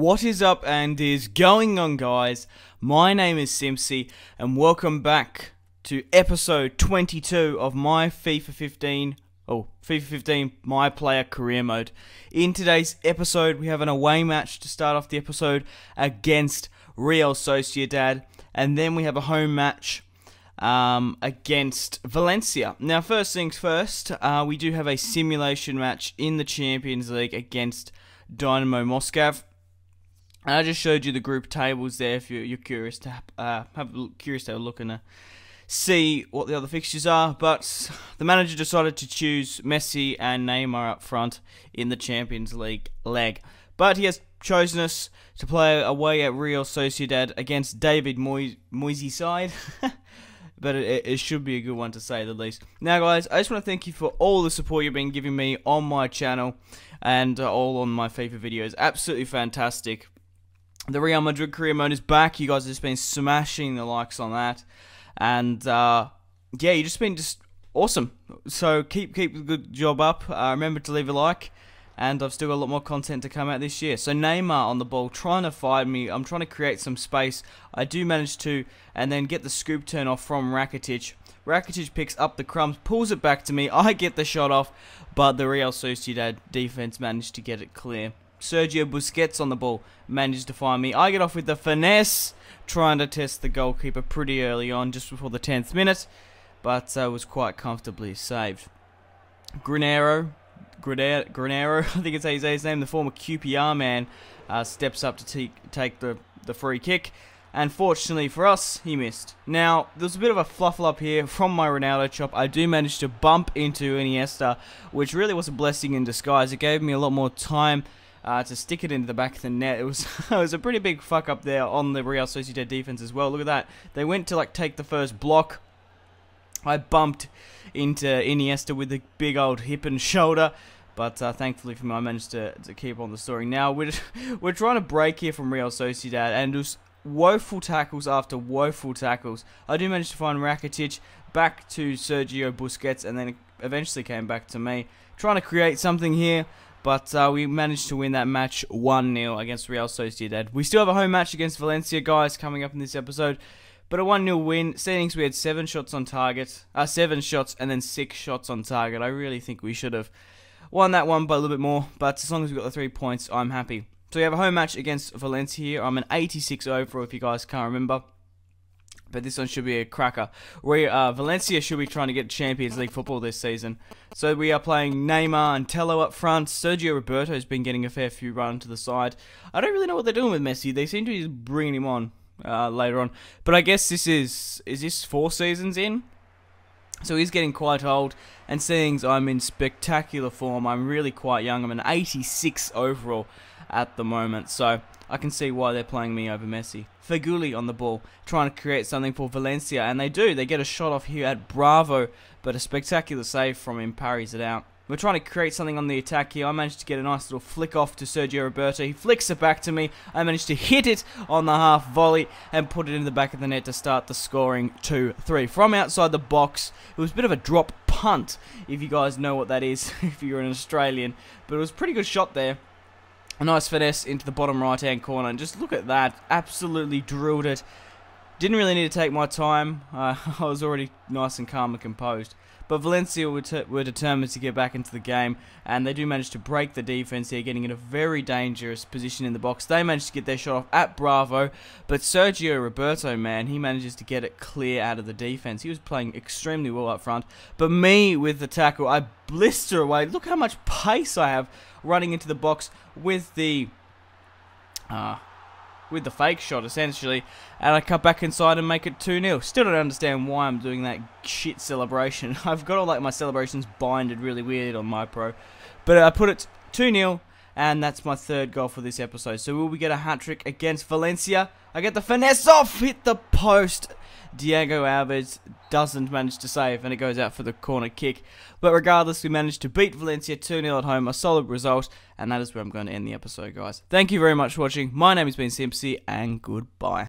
What is up and is going on, guys? My name is Simpzy, and welcome back to episode 22 of my FIFA 15. Oh, FIFA 15 My Player Career Mode. In today's episode, we have an away match to start off the episode against Real Sociedad, and then we have a home match um, against Valencia. Now, first things first, uh, we do have a simulation match in the Champions League against Dynamo Moscow. And I just showed you the group tables there if you're, you're curious to uh, have a, look, curious to have a look and uh, see what the other fixtures are. But the manager decided to choose Messi and Neymar up front in the Champions League leg. But he has chosen us to play away at Real Sociedad against David Moy- Moyes' side. but it, it, should be a good one to say the least. Now, guys, I just want to thank you for all the support you've been giving me on my channel and uh, all on my FIFA videos. Absolutely fantastic. The Real Madrid career mode is back. You guys have just been smashing the likes on that, and uh, yeah, you've just been just awesome. So keep keep the good job up. Uh, remember to leave a like and I've still got a lot more content to come out this year. So Neymar on the ball, trying to find me. I'm trying to create some space. I do manage to, and then get the scoop turn off from Rakitic. Rakitic picks up the crumbs, pulls it back to me. I get the shot off, but the Real Sociedad defense managed to get it clear. Sergio Busquets on the ball managed to find me. I get off with the finesse, trying to test the goalkeeper pretty early on, just before the 10th minute, but uh, was quite comfortably saved. Granero Granero, I think it's how you say his name, the former QPR man, uh, steps up to take the, the free kick. And fortunately for us, he missed. Now, there's a bit of a fluffle up here from my Ronaldo chop. I do manage to bump into Iniesta, which really was a blessing in disguise. It gave me a lot more time uh, to stick it into the back of the net. It was it was a pretty big fuck up there on the Real Sociedad defense as well. Look at that. They went to like take the first block. I bumped into Iniesta with a big old hip and shoulder. But uh, thankfully for me, I managed to, to keep on the story. Now, we're, we're trying to break here from Real Sociedad and just woeful tackles after woeful tackles. I do manage to find Rakitic back to Sergio Busquets and then eventually came back to me. Trying to create something here, but uh, we managed to win that match 1-0 against Real Sociedad. We still have a home match against Valencia, guys, coming up in this episode. But a 1-0 win. Settings, we had 7 shots on target. Uh, 7 shots and then 6 shots on target. I really think we should have won that one by a little bit more. But as long as we got the 3 points, I'm happy. So we have a home match against Valencia here. I'm an 86 overall if you guys can't remember. But this one should be a cracker. We uh, Valencia should be trying to get Champions League football this season. So we are playing Neymar and Tello up front. Sergio Roberto has been getting a fair few run to the side. I don't really know what they're doing with Messi. They seem to be bringing him on uh, later on. But I guess this is is this four seasons in. So he's getting quite old, and seeing I'm in spectacular form, I'm really quite young. I'm an 86 overall at the moment, so I can see why they're playing me over Messi. Feghouli on the ball, trying to create something for Valencia, and they do. They get a shot off here at Bravo, but a spectacular save from him parries it out. We're trying to create something on the attack here. I managed to get a nice little flick off to Sergio Roberto. He flicks it back to me. I managed to hit it on the half volley and put it in the back of the net to start the scoring 2-3. From outside the box, it was a bit of a drop punt, if you guys know what that is, if you're an Australian. But it was a pretty good shot there. A nice finesse into the bottom right hand corner. And just look at that. Absolutely drilled it. Didn't really need to take my time. Uh, I was already nice and calm and composed. But Valencia were, were, determined to get back into the game, and they do manage to break the defense here, getting in a very dangerous position in the box. They managed to get their shot off at Bravo, but Sergio Roberto, man, he manages to get it clear out of the defense. He was playing extremely well up front, but me with the tackle, I blister away. Look how much pace I have running into the box with the... Uh, with the fake shot essentially and I cut back inside and make it 2-0. Still don't understand why I'm doing that shit celebration. I've got all like my celebrations binded really weird on my pro. But uh, I put it 2-0 and that's my third goal for this episode. So will we get a hat-trick against Valencia? I get the finesse off, hit the post. Diego Alves doesn't manage to save and it goes out for the corner kick. But regardless, we managed to beat Valencia 2-0 at home, a solid result, and that is where I'm going to end the episode, guys. Thank you very much for watching. My name has been Simpzy, and goodbye.